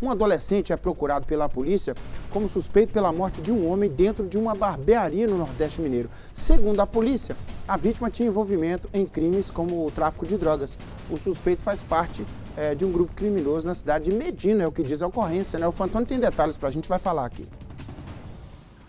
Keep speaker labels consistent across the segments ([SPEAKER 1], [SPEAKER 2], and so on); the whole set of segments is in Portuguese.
[SPEAKER 1] Um adolescente é procurado pela polícia como suspeito pela morte de um homem dentro de uma barbearia no Nordeste Mineiro. Segundo a polícia, a vítima tinha envolvimento em crimes como o tráfico de drogas. O suspeito faz parte é, de um grupo criminoso na cidade de Medina, é o que diz a ocorrência. Né? O Fantônio tem detalhes para a gente, vai falar aqui.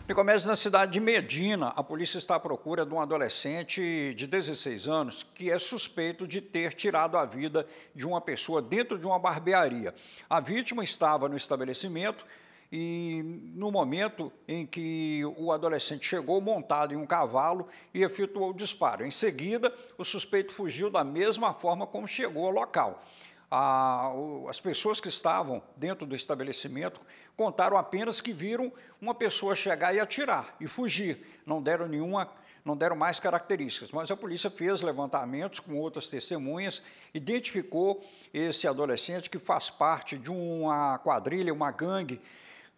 [SPEAKER 2] Nicomedes, na cidade de Medina, a polícia está à procura de um adolescente de 16 anos que é suspeito de ter tirado a vida de uma pessoa dentro de uma barbearia. A vítima estava no estabelecimento e no momento em que o adolescente chegou montado em um cavalo e efetuou o disparo. Em seguida, o suspeito fugiu da mesma forma como chegou ao local a, as pessoas que estavam dentro do estabelecimento contaram apenas que viram uma pessoa chegar e atirar e fugir. Não deram nenhuma, não deram mais características. Mas a polícia fez levantamentos com outras testemunhas, identificou esse adolescente que faz parte de uma quadrilha, uma gangue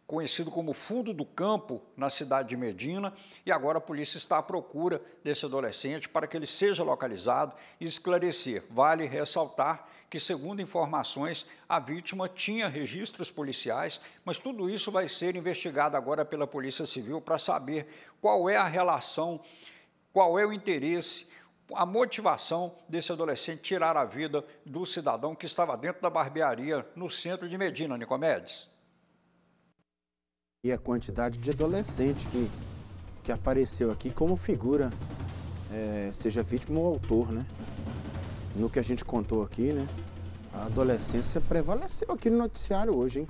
[SPEAKER 2] conhecido como Fundo do Campo, na cidade de Medina, e agora a polícia está à procura desse adolescente para que ele seja localizado e esclarecer. Vale ressaltar que, segundo informações, a vítima tinha registros policiais, mas tudo isso vai ser investigado agora pela Polícia Civil para saber qual é a relação, qual é o interesse, a motivação desse adolescente tirar a vida do cidadão que estava dentro da barbearia no centro de Medina, Nicomedes.
[SPEAKER 1] E a quantidade de adolescente que, que apareceu aqui como figura, é, seja vítima ou autor, né? No que a gente contou aqui, né? A adolescência prevaleceu aqui no noticiário hoje, hein?